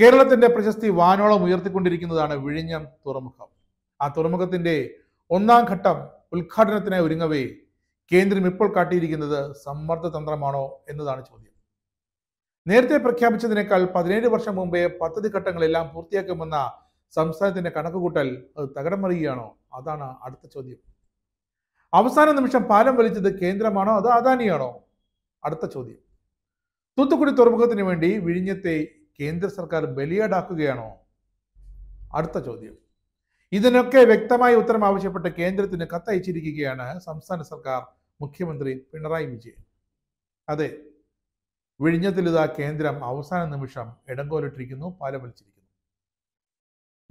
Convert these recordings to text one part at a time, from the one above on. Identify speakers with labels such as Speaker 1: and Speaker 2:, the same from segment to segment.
Speaker 1: കേരളത്തിന്റെ പ്രശസ്തി വാനോളം ഉയർത്തിക്കൊണ്ടിരിക്കുന്നതാണ് വിഴിഞ്ഞം തുറമുഖം. ആ തുറമുഖത്തിന്റെ ഒന്നാം ഘട്ടം ഉദ്ഘാടനത്തിനായി ഒരുങ്ങവേ കേന്ദ്രം ഇപ്പോൾ കാട്ടിയിരിക്കുന്നത് സമ്മർദ്ദ തന്ത്രമാണോ എന്നതാണ് ചോദ്യം. നേരത്തെ പ്രഖ്യാപിച്ചതിനേക്കാൾ പതിനേഴ് വർഷം മുമ്പേ പദ്ധതി ഘട്ടങ്ങളെല്ലാം പൂർത്തിയാക്കുമെന്ന സംസ്ഥാനത്തിന്റെ കണക്കുകൂട്ടൽ അത് തകടം മറിയുകയാണോ അതാണ് അടുത്ത ചോദ്യം. അവസാന നിമിഷം പാലം വലിച്ചത് കേന്ദ്രമാണോ അതോ അദാനിയാണോ? അടുത്ത ചോദ്യം. തൂത്തുക്കുടി തുറമുഖത്തിന് വേണ്ടി വിഴിഞ്ഞത്തെ കേന്ദ്ര സർക്കാർ ബലിയാടാക്കുകയാണോ? അടുത്ത ചോദ്യം. ഇതിനൊക്കെ വ്യക്തമായ ഉത്തരം ആവശ്യപ്പെട്ട് കേന്ദ്രത്തിന് കത്തയച്ചിരിക്കുകയാണ് സംസ്ഥാന സർക്കാർ മുഖ്യമന്ത്രി പിണറായി വിജയൻ. അതെ വിഴിഞ്ഞത്തിൽ ഇതാ കേന്ദ്രം അവസാന നിമിഷം ഇടങ്കോലിട്ടിരിക്കുന്നു പാലവലിച്ചിരിക്കുന്നു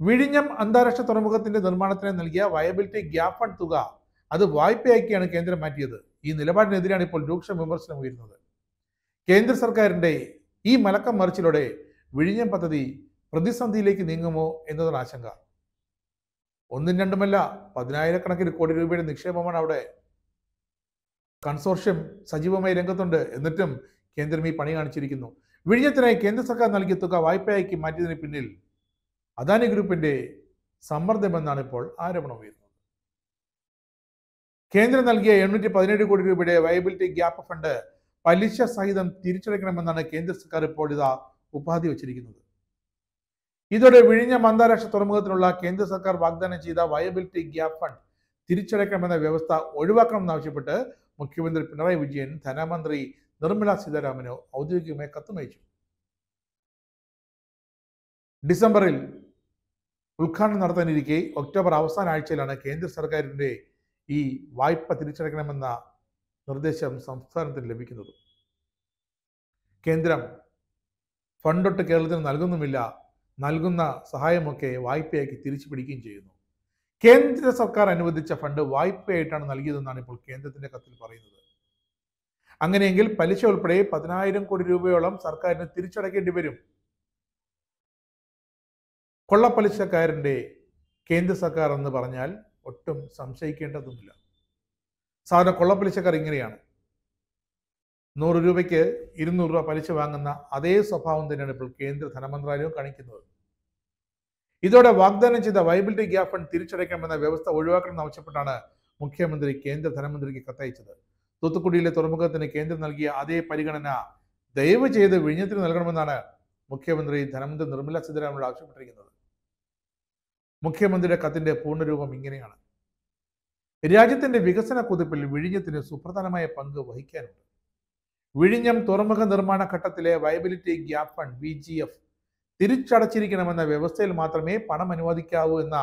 Speaker 1: വിഴിഞ്ഞം അന്താരാഷ്ട്ര തുറമുഖത്തിന്റെ നിർമ്മാണത്തിന് നൽകിയ വയബിലിറ്റി ഗ്യാപ് ഫണ്ട് തുക അത് വായ്പയാക്കിയാണ് കേന്ദ്രം മാറ്റിയത്. ഈ നിലപാടിനെതിരെയാണ് ഇപ്പോൾ രൂക്ഷ വിമർശനം ഉയരുന്നത് കേന്ദ്ര സർക്കാരിന്റെ ഈ മലക്കം മറിച്ചിലൂടെ വിഴിഞ്ഞം പദ്ധതി പ്രതിസന്ധിയിലേക്ക് നീങ്ങുമോ എന്നതാണ് ആശങ്ക. ഒന്നും രണ്ടുമല്ല പതിനായിരക്കണക്കിന് കോടി രൂപയുടെ നിക്ഷേപമാണ് അവിടെ. കൺസോർഷ്യം സജീവമായി രംഗത്തുണ്ട്. എന്നിട്ടും കേന്ദ്രം ഈ പണി കാണിച്ചിരിക്കുന്നു. വിഴിഞ്ഞത്തിനായി കേന്ദ്ര സർക്കാർ നൽകിയ തുക വായ്പയാക്കി മാറ്റിയതിന് പിന്നിൽ അദാനി ഗ്രൂപ്പിന്റെ സമ്മർദ്ദമെന്നാണ് ഇപ്പോൾ ആരോപണം ഉയരുന്നത്. കേന്ദ്രം നൽകിയ എണ്ണൂറ്റി പതിനേഴ് കോടി രൂപയുടെ വയബിലിറ്റി ഗ്യാപ്പ് ഫണ്ട് പലിശ സഹിതം തിരിച്ചടയ്ക്കണമെന്നാണ് കേന്ദ്ര സർക്കാർ ഇപ്പോൾ ഇതാ ഉപാധി വച്ചിരിക്കുന്നത്. ഇതോടെ വിഴിഞ്ഞം അന്താരാഷ്ട്ര തുറമുഖത്തിനുള്ള കേന്ദ്ര സർക്കാർ വാഗ്ദാനം ചെയ്ത വയബിലിറ്റി ഗ്യാപ്പ് ഫണ്ട് തിരിച്ചടയ്ക്കണമെന്ന വ്യവസ്ഥ ഒഴിവാക്കണമെന്നാവശ്യപ്പെട്ട് മുഖ്യമന്ത്രി പിണറായി വിജയൻ ധനമന്ത്രി നിർമ്മല സീതാരാമനോ ഔദ്യോഗികമായി കത്തുമയച്ചു. ഡിസംബറിൽ ഉദ്ഘാടനം നടത്താനിരിക്കെ ഒക്ടോബർ അവസാന ആഴ്ചയിലാണ് കേന്ദ്ര സർക്കാരിന്റെ ഈ വായ്പ തിരിച്ചടയ്ക്കണമെന്ന നിർദ്ദേശം സംസ്ഥാനത്തിന് ലഭിക്കുന്നത്. കേന്ദ്രം ഫണ്ടൊട്ട് കേരളത്തിന് നൽകുന്നുമില്ല. നൽകുന്ന സഹായമൊക്കെ വായ്പയാക്കി തിരിച്ചു പിടിക്കുകയും ചെയ്യുന്നു. കേന്ദ്ര സർക്കാർ അനുവദിച്ച ഫണ്ട് വായ്പയായിട്ടാണ് നൽകിയതെന്നാണ് ഇപ്പോൾ കേന്ദ്രത്തിന്റെ കത്തിൽ പറയുന്നത്. അങ്ങനെയെങ്കിൽ പലിശ ഉൾപ്പെടെ പതിനായിരം കോടി രൂപയോളം സർക്കാരിന് തിരിച്ചടയ്ക്കേണ്ടി വരും. കൊള്ളപ്പലിശക്കാരന്റെ കേന്ദ്ര സർക്കാർ എന്ന് പറഞ്ഞാൽ ഒട്ടും സംശയിക്കേണ്ടതുമില്ല സാധാരണ കൊള്ളപ്പലിശക്കാർ ഇങ്ങനെയാണ്. നൂറ് രൂപയ്ക്ക് ഇരുന്നൂറ് രൂപ പലിശ വാങ്ങുന്ന അതേ സ്വഭാവം തന്നെയാണ് ഇപ്പോൾ കേന്ദ്ര ധനമന്ത്രാലയവും കാണിക്കുന്നത്. ഇതോടെ വാഗ്ദാനം ചെയ്ത വൈബിലിറ്റി ഗ്യാപ് ഫണ്ട് തിരിച്ചടയ്ക്കണമെന്ന വ്യവസ്ഥ ഒഴിവാക്കണമെന്ന് ആവശ്യപ്പെട്ടാണ് മുഖ്യമന്ത്രി കേന്ദ്ര ധനമന്ത്രിക്ക് കത്തയച്ചത്. തൂത്തുക്കുടിയിലെ തുറമുഖത്തിന് കേന്ദ്രം നൽകിയ അതേ പരിഗണന ദയവ് ചെയ്ത് വിഴിഞ്ഞത്തിന് നൽകണമെന്നാണ് മുഖ്യമന്ത്രി ധനമന്ത്രി നിർമ്മല സീതാരാമനോട് ആവശ്യപ്പെട്ടിരിക്കുന്നത്. മുഖ്യമന്ത്രിയുടെ കത്തിന്റെ പൂർണരൂപം ഇങ്ങനെയാണ്. രാജ്യത്തിന്റെ വികസന കുതിപ്പിൽ വിഴിഞ്ഞത്തിന് സുപ്രധാനമായ പങ്ക് വഹിക്കാനുണ്ട്. വിഴിഞ്ഞം തുറമുഖ നിർമ്മാണ ഘട്ടത്തിലെ viability gap fund V G F തിരിച്ചടച്ചിരിക്കണമെന്ന വ്യവസ്ഥയിൽ മാത്രമേ പണം അനുവദിക്കാവൂ എന്ന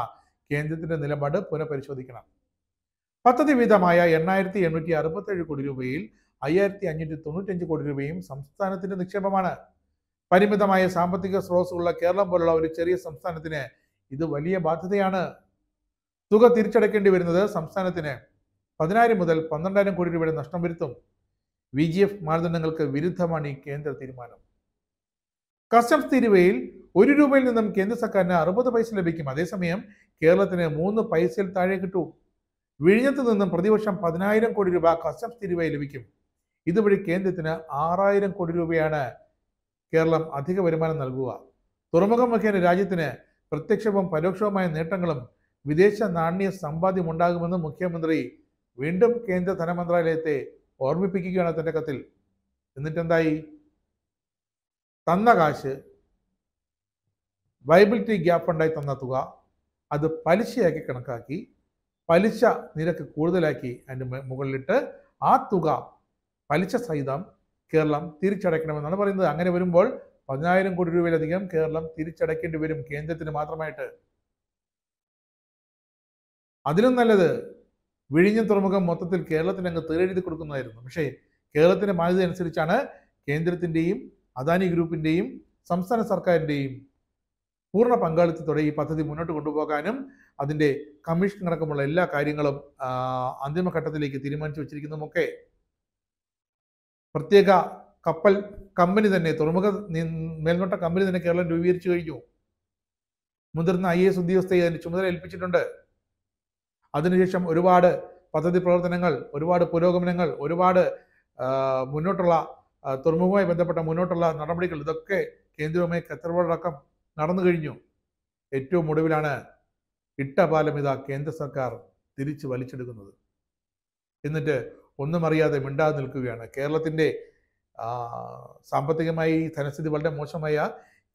Speaker 1: കേന്ദ്രത്തിന്റെ നിലപാട് പുനഃപരിശോധിക്കണം. പദ്ധതി വിഹിതമായ എണ്ണായിരത്തി എണ്ണൂറ്റി അറുപത്തേഴ് കോടി രൂപയിൽ അയ്യായിരത്തി അഞ്ഞൂറ്റി തൊണ്ണൂറ്റഞ്ച് കോടി രൂപയും സംസ്ഥാനത്തിന്റെ നിക്ഷേപമാണ്. പരിമിതമായ സാമ്പത്തിക സ്രോതസ്സുള്ള കേരളം പോലുള്ള ഒരു ചെറിയ സംസ്ഥാനത്തിന് ഇത് വലിയ ബാധ്യതയാണ്. തുക തിരിച്ചടക്കേണ്ടി വരുന്നത് സംസ്ഥാനത്തിന് പതിനായിരം മുതൽ പന്ത്രണ്ടായിരം കോടി രൂപയുടെ നഷ്ടം വരുത്തും. വി ജി എഫ് മാനദണ്ഡങ്ങൾക്ക് വിരുദ്ധമാണ് ഈ കേന്ദ്ര തീരുമാനം. കസ്റ്റംസ് തീരുവയിൽ ഒരു രൂപയിൽ നിന്നും കേന്ദ്ര സർക്കാരിന് അറുപത് പൈസ ലഭിക്കും. അതേസമയം കേരളത്തിന് മൂന്ന് പൈസയിൽ താഴെ കിട്ടൂ. വിഴിഞ്ഞത്ത് നിന്നും പ്രതിവർഷം പതിനായിരം കോടി രൂപ കസ്റ്റംസ് തീരുവയിൽ ലഭിക്കും. ഇതുവഴി കേന്ദ്രത്തിന് ആറായിരം കോടി രൂപയാണ് കേരളം അധിക വരുമാനം നൽകുക. തുറമുഖം മുഖേന രാജ്യത്തിന് പ്രത്യക്ഷവും പരോക്ഷവുമായ നേട്ടങ്ങളും വിദേശ നാണ്യ സമ്പാദ്യം മുഖ്യമന്ത്രി വീണ്ടും കേന്ദ്ര ധനമന്ത്രാലയത്തെ ഓർമ്മിപ്പിക്കുകയാണ് തന്റെ കത്തിൽ. എന്നിട്ടെന്തായി? തന്ന കാശ് വൈബിലിറ്റി ഗ്യാപ്പ് ഉണ്ടായി തന്ന തുക അത് പലിശയാക്കി കണക്കാക്കി പലിശ നിരക്ക് കൂടുതലാക്കി അതിന്റെ മുകളിലിട്ട് ആ തുക പലിശ സഹിതം കേരളം തിരിച്ചടയ്ക്കണമെന്നാണ് പറയുന്നത്. അങ്ങനെ വരുമ്പോൾ പതിനായിരം കോടി രൂപയിലധികം കേരളം തിരിച്ചടയ്ക്കേണ്ടി വരും കേന്ദ്രത്തിന് മാത്രമായിട്ട്. അതിലും നല്ലത് വിഴിഞ്ഞം തുറമുഖം മൊത്തത്തിൽ കേരളത്തിന് അങ്ങ് തീരെഴുതി കൊടുക്കുന്നതായിരുന്നു. പക്ഷേ കേരളത്തിന്റെ മാനത അനുസരിച്ചാണ് കേന്ദ്രത്തിന്റെയും അദാനി ഗ്രൂപ്പിന്റെയും സംസ്ഥാന സർക്കാരിന്റെയും പൂർണ പങ്കാളിത്തത്തോടെ ഈ പദ്ധതി മുന്നോട്ട് കൊണ്ടുപോകാനും അതിന്റെ കമ്മീഷൻ അടക്കമുള്ള എല്ലാ കാര്യങ്ങളും അന്തിമഘട്ടത്തിലേക്ക് തീരുമാനിച്ചു വച്ചിരിക്കുന്നതുമൊക്കെ. പ്രത്യേക കപ്പൽ കമ്പനി തന്നെ തുറമുഖ മേൽനോട്ട കമ്പനി തന്നെ കേരളം രൂപീകരിച്ചു കഴിഞ്ഞു. മുതിർന്ന ഐ എസ് ഉദ്യോഗസ്ഥയെ അതിന് ചുമതല ഏൽപ്പിച്ചിട്ടുണ്ട്. അതിനുശേഷം ഒരുപാട് പദ്ധതി പ്രവർത്തനങ്ങൾ ഒരുപാട് പുരോഗമനങ്ങൾ ഒരുപാട് മുന്നോട്ടുള്ള തുറമുഖവുമായി ബന്ധപ്പെട്ട മുന്നോട്ടുള്ള നടപടികൾ ഇതൊക്കെ കേന്ദ്രവുമായി ഖത്തറോടക്കം നടന്നു കഴിഞ്ഞു. ഏറ്റവും ഒടുവിലാണ് ഇട്ടപാലം ഇതാ കേന്ദ്ര സർക്കാർ തിരിച്ചു വലിച്ചെടുക്കുന്നത്. എന്നിട്ട് ഒന്നും അറിയാതെ മിണ്ടാതെ നിൽക്കുകയാണ്. കേരളത്തിന്റെ സാമ്പത്തികമായി ധനസ്ഥിതി വളരെ മോശമായ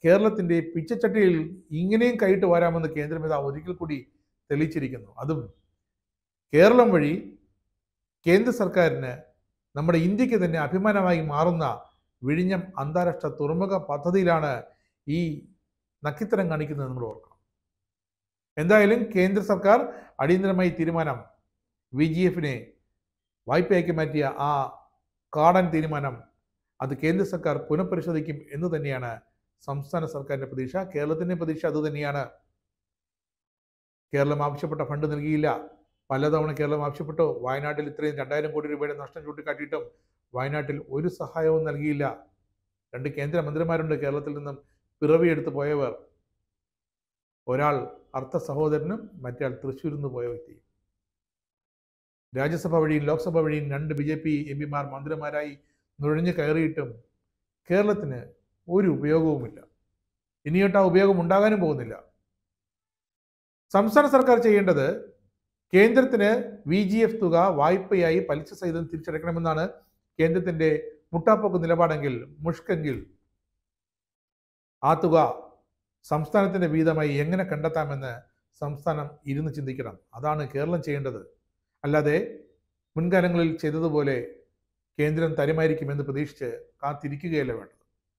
Speaker 1: കേരളത്തിന്റെ പിച്ചച്ചട്ടിയിൽ ഇങ്ങനെയും കൈയിട്ട് വരാമെന്ന് കേന്ദ്രം ഇതാ ഒരിക്കൽ കൂടി തെളിയിച്ചിരിക്കുന്നു. അതും കേരളം വഴി കേന്ദ്ര സർക്കാരിന് നമ്മുടെ ഇന്ത്യയ്ക്ക് തന്നെ അഭിമാനമായി മാറുന്ന വിഴിഞ്ഞം അന്താരാഷ്ട്ര തുറമുഖ പദ്ധതിയിലാണ് ഈ നക്കിത്തരം കാണിക്കുന്നത് നമ്മൾ ഓർക്കണം. എന്തായാലും കേന്ദ്ര സർക്കാർ അടിയന്തരമായി തീരുമാനം വി ജി എഫിനെ വായ്പയാക്കി മാറ്റിയ ആ കാടൻ തീരുമാനം അത് കേന്ദ്ര സർക്കാർ പുനഃപരിശോധിക്കും എന്ന് തന്നെയാണ് സംസ്ഥാന സർക്കാരിന്റെ പ്രതീക്ഷ. കേരളത്തിന്റെ പ്രതീക്ഷ അതുതന്നെയാണ്. കേരളം ആവശ്യപ്പെട്ട ഫണ്ട് നൽകിയില്ല. പലതവണ കേരളം ആവശ്യപ്പെട്ടു വയനാട്ടിൽ ഇത്രയും രണ്ടായിരം കോടി രൂപയുടെ നഷ്ടം ചൂണ്ടിക്കാട്ടിയിട്ടും വയനാട്ടിൽ ഒരു സഹായവും നൽകിയില്ല. രണ്ട് കേന്ദ്രമന്ത്രിമാരുണ്ട് കേരളത്തിൽ നിന്നും പിറവിയെടുത്ത് പോയവർ. ഒരാൾ അർത്ഥ സഹോദരനും മറ്റേ തൃശ്ശൂരിൽ നിന്ന് പോയ വ്യക്തി രാജ്യസഭ വഴിയും ലോക്സഭ വഴിയും രണ്ട് ബി ജെ പി എം പിമാർ മന്ത്രിമാരായി നുഴഞ്ഞു കയറിയിട്ടും കേരളത്തിന് ഒരു ഉപയോഗവുമില്ല. ഇനിയോട്ട് ആ ഉപയോഗം ഉണ്ടാകാനും പോകുന്നില്ല. സംസ്ഥാന സർക്കാർ ചെയ്യേണ്ടത് കേന്ദ്രത്തിന് വി ജി എഫ് തുക വായ്പയായി പലിശ സഹിതം തിരിച്ചടക്കണമെന്നാണ് കേന്ദ്രത്തിന്റെ മുട്ടാപ്പോക്ക് നിലപാടെങ്കിൽ മുഷ്കെങ്കിൽ ആ തുക സംസ്ഥാനത്തിന്റെ വീതമായി എങ്ങനെ കണ്ടെത്താമെന്ന് സംസ്ഥാനം ഇരുന്ന് ചിന്തിക്കണം. അതാണ് കേരളം ചെയ്യേണ്ടത്. അല്ലാതെ മുൻകാലങ്ങളിൽ ചെയ്തതുപോലെ കേന്ദ്രം തരുമായിരിക്കുമെന്ന് പ്രതീക്ഷിച്ച് കാത്തിരിക്കുകയല്ല വേണ്ടത്?